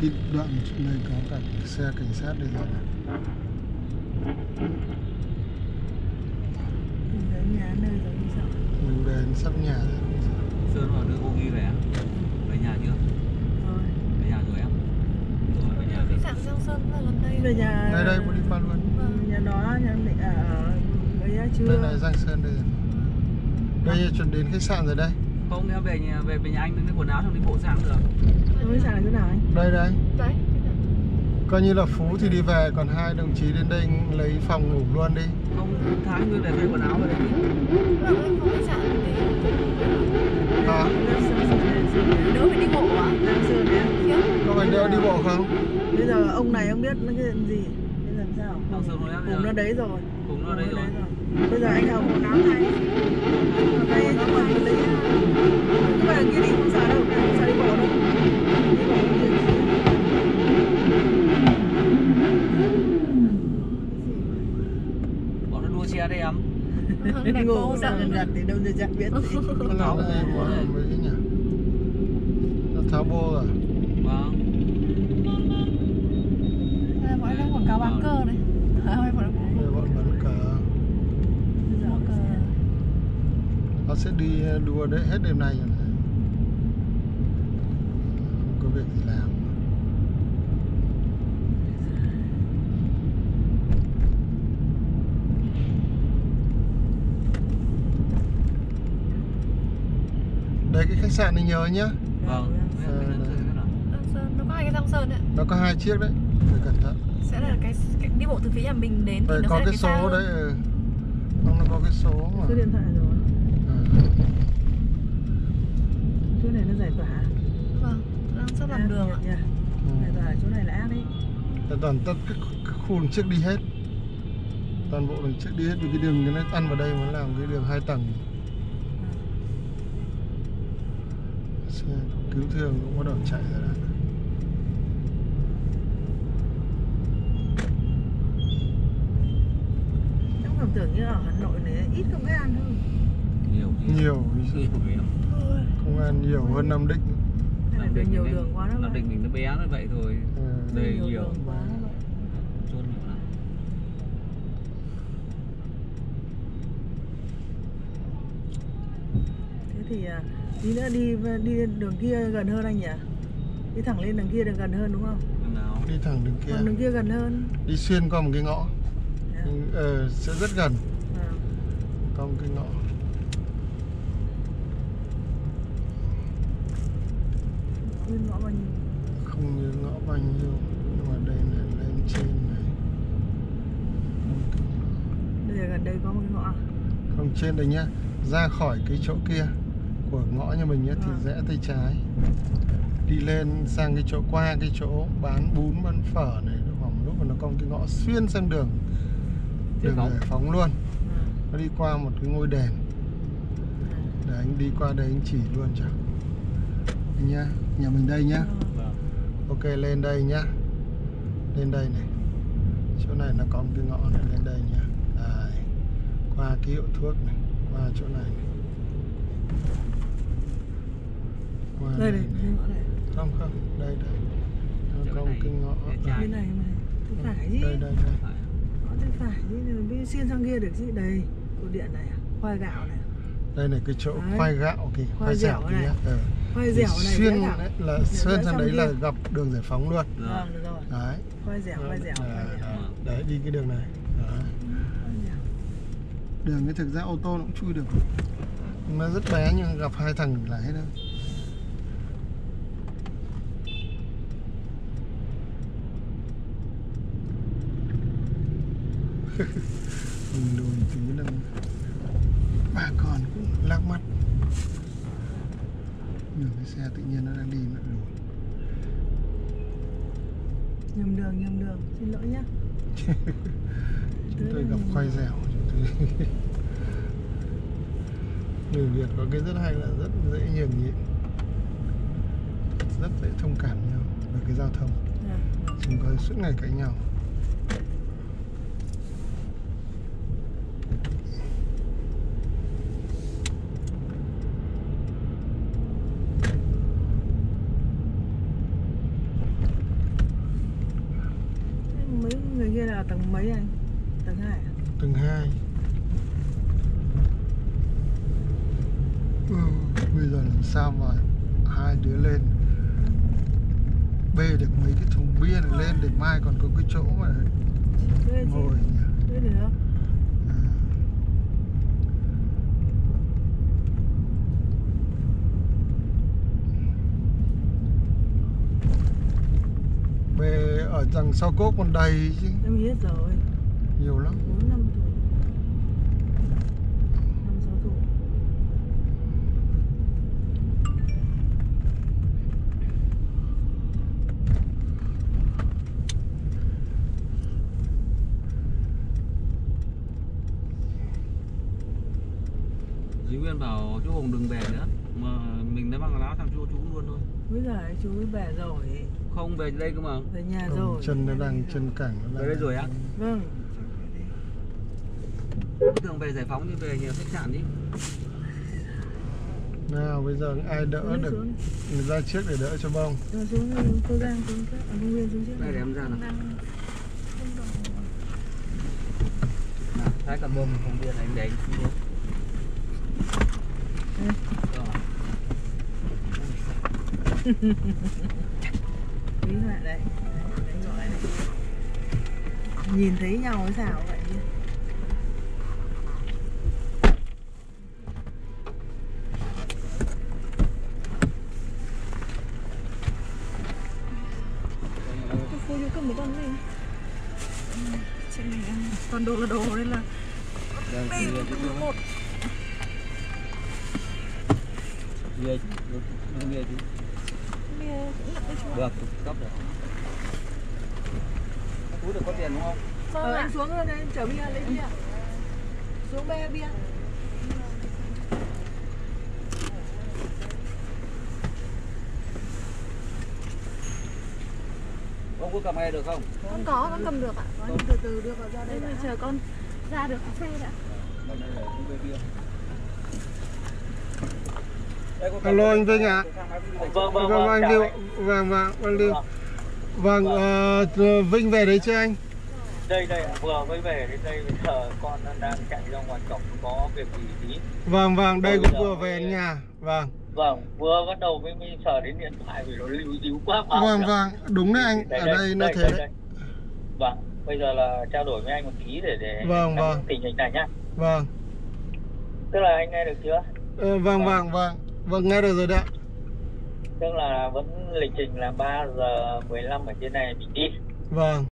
cái đoạn này có cả xe cảnh sát đây rồi này. Mình đến nhà nơi rồi đi sao? mình đến sắp nhà rồi Sơn vào đưa cô ghi về Về nhà chưa? Rồi. Về nhà rồi em Rồi về nhà rồi Giang Sơn là gần đây Về nhà đây đây đi qua luôn nhà đó nhà mình ở ở ấy á, chưa? đây này Giang Sơn đây rồi đây là chuẩn đến khách sạn rồi đây Không em về nhà về về nhà anh lấy quần áo xong đi bộ sang được. Rồi sẵn ở chỗ nào anh? đây đây. Đấy coi như là Phú thì đi về còn hai đồng chí đến đây lấy phòng ngủ luôn đi. Không Thái Nguyên để thay quần áo về đây. Là khách sạn thì này. đỡ phải đi bộ à? Giang Sơn đấy. có phải đeo đi bộ không? Bây giờ ông này ông biết nó cái gì? Cùng nó đấy rồi. Cùng nó đây rồi. Bây giờ anh Hồng thay. Thay nhưng mà mình lấy Các bạn kia đi không sợ đâu, không sợ đi bộ đâu. Đi. Bọn nó đua xe đây em. Đẹp ngủ. sao sợ gật thì đâu giờ chẳng biết. Gì nó làm cái gì mà mấy cái nhỉ? Nó tháo bô rồi. Vâng. Đây, em đang quảng cáo bán cơ này à, bọn em đây bọn bắn cờ mua cờ nó sẽ đi đua đấy hết đêm nay rồi. Này. không có việc gì làm. Đây cái khách sạn này nhớ nhá. Vâng. Em Ờ, Sơn nó có hai cái Giang Sơn đấy nó có hai chiếc đấy. Phải cẩn thận. Sẽ là cái, cái đi bộ từ phía nhà mình đến thì Đây, nó có cái cái số đấy không nó có cái số mà số điện thoại rồi À. nó giải tỏa. Vâng đang sắp làm đường ạ. nha Ừ. giải tỏa chỗ này là ác đấy Là toàn tất các các khu đường trước đi hết. Toàn bộ đường trước đi hết vì cái đường nó ăn vào đây muốn làm cái đường hai tầng. Xe cứu thương cũng bắt đầu chạy ra đấy em cảm tưởng như ở Hà Nội này ít công an hơn Nhiều nhiều ví dụ. Nhiều nhiều. Công an nhiều hơn Nam Định. Là đường nhiều đường quá đó Nam Định mình nó bé nó vậy thôi. Ừ. Đây nhiều đường quá. Chốt nhiều lắm. Thế thì à, tí nữa đi đi đường kia gần hơn anh nhỉ? Đi thẳng lên đường kia được gần hơn đúng không? Đi thẳng đường kia. Còn đường kia gần hơn. Đi xuyên qua một cái ngõ. Dạ. Nhưng, ờ, sẽ rất gần. À, qua một cái ngõ bên ngõ nhiêu? Không như ngõ bao nhiêu nhưng mà đây là lên trên này. Đây gần đây có một ngõ à? không trên đây nhá. Ra khỏi cái chỗ kia của ngõ nhà mình nhá thì Vâng. rẽ tay trái. Đi lên sang cái chỗ qua cái chỗ bán bún bán phở này khoảng lúc mà nó một cái ngõ xuyên sang đường đường giải phóng luôn. À, nó đi qua một cái ngôi đền. À. để anh đi qua đây anh chỉ luôn cho. Đây nhá nhà mình đây nhá. Vâng. Ok lên đây nhá. Lên đây này. Chỗ này nó có một cái ngõ này lên đây nhá. Đấy. qua cái hiệu thuốc này qua chỗ này, này. Qua đây này, này này. cái ngõ này. Không không đây đây. Nó Chỗ có một cái ngõ bên bên này này phải chứ đây đây. Đây Phải ngõ tay phải chứ đi xuyên sang kia được chứ đây cột điện này à? khoai gạo này. Đây này cái chỗ Đấy. khoai gạo kìa Khoai khoai dẻo dẻo kìa. ừ. Khoai dẻo này xuyên là Để xuyên sang đấy là gặp đường giải phóng luôn. Rồi vâng được rồi. Đấy. Khoai dẻo khoai dẻo khoai Đấy, dẻo. đấy. đấy đi cái đường này. Đấy. đường cái thực ra ô tô nó cũng chui được. Nó rất bé nhưng gặp hai thằng là hết đâu mình lùi tí là bà con cũng lắc mắt nhiều cái xe tự nhiên nó đang đi nó lùi. Nhầm đường nhầm đường. Xin lỗi nhá. Chúng tôi gặp khoai dẻo tôi người Việt có cái rất hay là rất dễ nhường nhịn. Rất dễ thông cảm nhau về cái giao thông. Dạ, dạ. chúng có suốt ngày cãi nhau tầng mấy anh tầng 2 à? tầng 2 ừ, bây giờ làm sao mà hai đứa lên bê được mấy cái thùng bia này lên để mai còn có cái chỗ mà ngồi nhỉ? Thế được À. ở đằng sau cốp còn đầy chứ? Em biết rồi. Nhiều lắm. 4 năm tuổi. 5 6 tuổi. Dĩ Nguyên bảo chú Hùng đừng về nữa Mà mình đã mang áo thằng chú chú cũng luôn thôi. Bây giờ chú về rồi Không? Về đây cơ mà. Về nhà Không, rồi. chân nó đang chân cẳng nó Về đây rồi á? Vâng. Thường về giải phóng thì về nhà khách sạn đi. Nào bây giờ ai đỡ Xuống đi, được xuống ra trước để đỡ cho bông? Rồi xuống đi, cô Giang xuống trước. À công viên xuống trước. Đây để em ra nào. Đang không đồng Nào, Thái cầm bông không biết anh để anh xuống Rồi. Ý lại đấy Đấy, đấy gọi này. Nhìn thấy nhau hay sao vậy chứ Còn đồ là đồ nên là Đây, một. Bia chú Bia cũng chú ạ Được, cấp được. Túi được có tiền đúng không? Ờ Vâng ạ. anh xuống rồi đây, em chở bia lấy bia. Xuống bê bia. Ông có cầm nghe được không? Con có, con cầm được ạ. Con từ từ đưa vào ra đây chờ con ra được xe đã. Cầm để bia bia Đây, có cầm Alo, anh Vinh ạ. về Vâng, vâng, vâng vâng, anh Lưu vâng vâng anh Lưu vâng ờ, Vinh về đấy chưa anh Đây, đây, vừa mới về đến đây, bây giờ con đang chạy ra ngoài cổng, có việc gì tí. vâng vâng đây cũng vừa về mới- nhà vâng Vâng, vừa bắt đầu mới, mới sờ đến điện thoại vì nó lưu díu quá. mà vâng không vâng đúng đấy anh Đây, ở đây, đây nó đây, thế đây, đấy đây. Vâng, bây giờ là trao đổi với anh một tí để để Vâng, vâng. tình hình này nhá. vâng Tức là anh nghe được chưa? Ờ, vâng vâng vâng vâng nghe được rồi đấy ạ Tức là vẫn lịch trình là 3 giờ 15 ở trên này mình đi. vâng